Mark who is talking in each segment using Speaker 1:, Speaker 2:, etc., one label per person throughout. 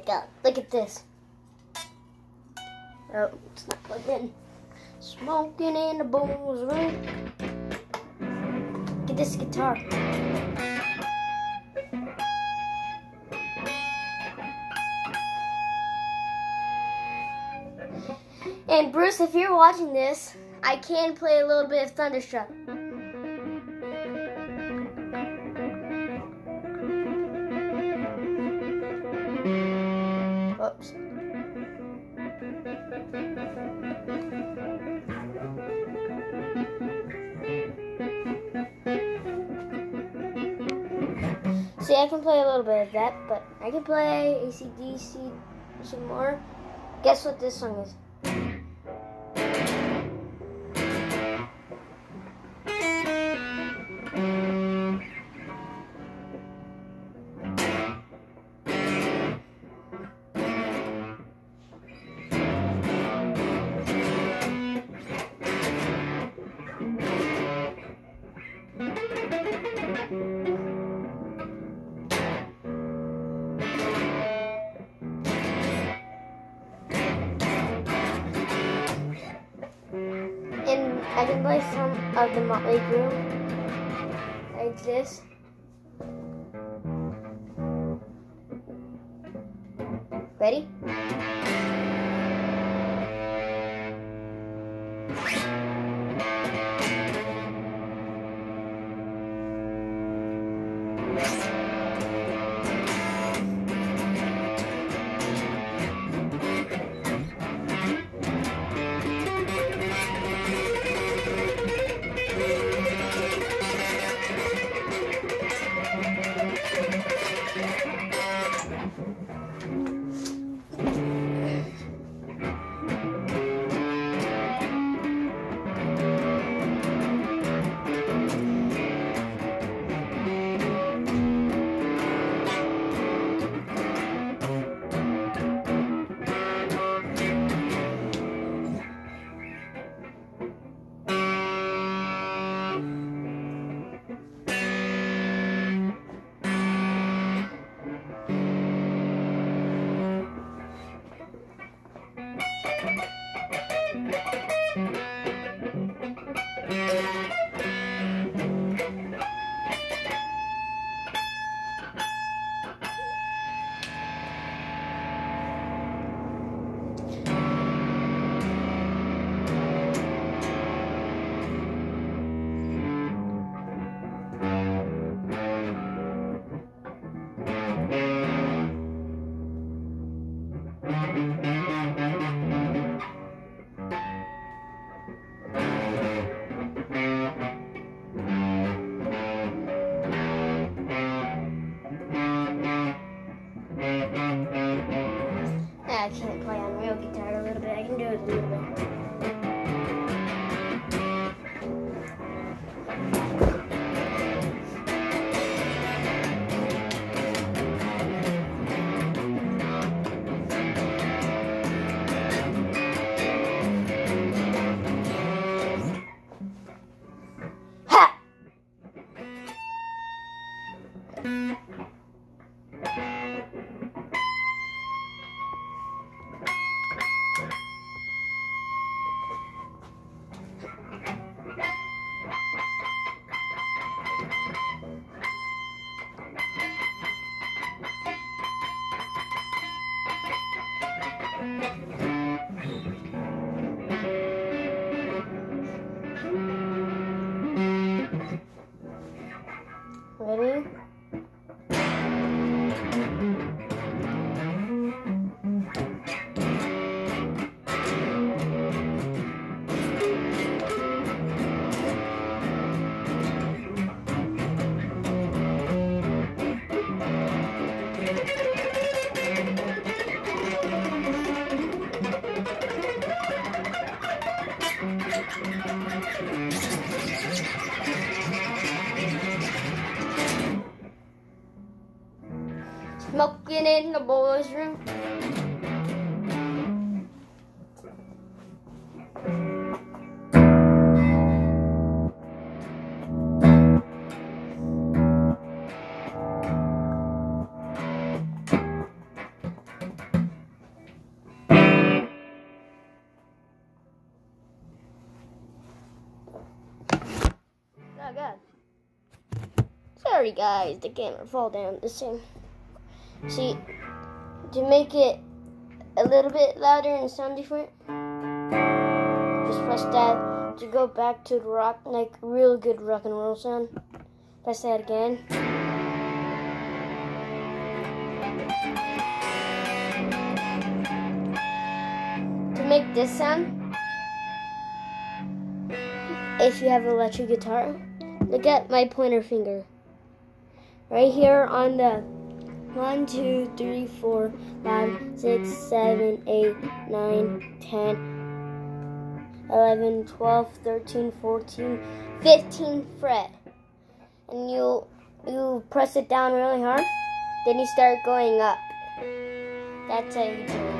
Speaker 1: my god, look at this. Oh, it's not plugged in. Smoking in the boys room. Get this guitar. And Bruce, if you're watching this, I can play a little bit of Thunderstruck. See, I can play a little bit of that, but I can play ACDC some more. Guess what this song is? I can play some of the Motley Crue, like this. Ready? I play on real guitar a little bit. I can do it a little bit. Ha! get in the boys' room? Sorry guys, the camera fall down the same. See, to make it a little bit louder and sound different, just press that to go back to the rock, like real good rock and roll sound. Press that again. To make this sound, if you have an electric guitar, look at my pointer finger. Right here on the 1, 2, 3, 4, 5, 6, 7, 8, 9, 10, 11, 12, 13, 14, 15 fret. And you you press it down really hard, then you start going up. That's how you do it.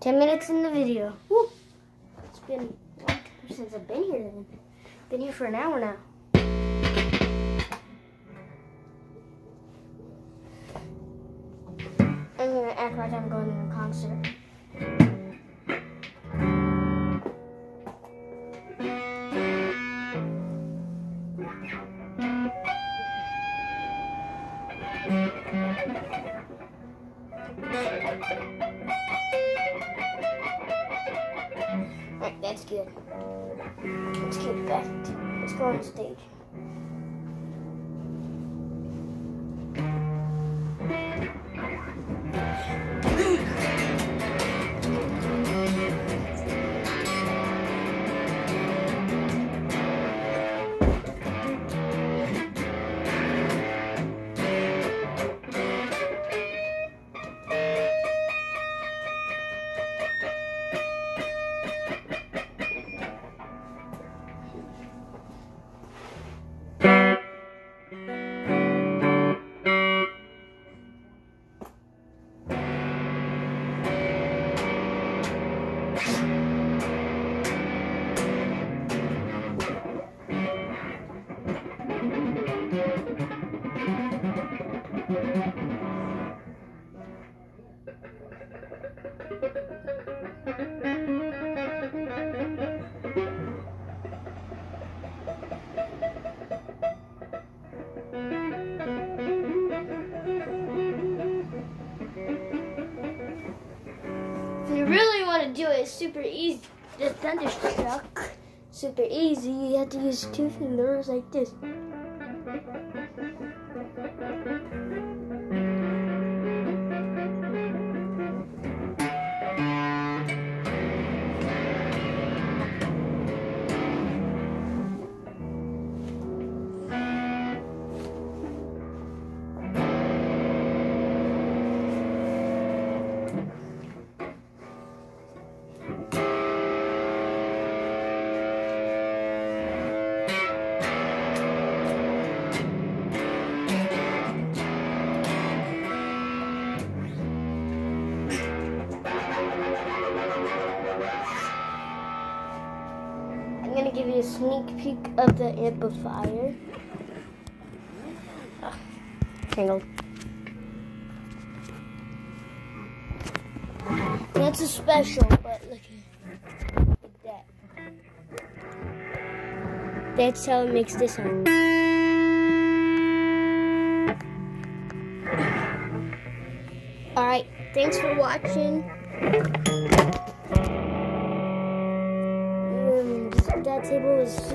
Speaker 1: 10 minutes in the video. Woo! It's been since I've been here then. Been here for an hour now. I'm gonna act like I'm going to a concert. Do it super easy, the thunderstruck, super easy, you have to use two fingers like this. Peek of the amplifier. Ugh, tangled. That's a special, but look at like that. That's how it makes this sound. Alright, thanks for watching. Um, that table is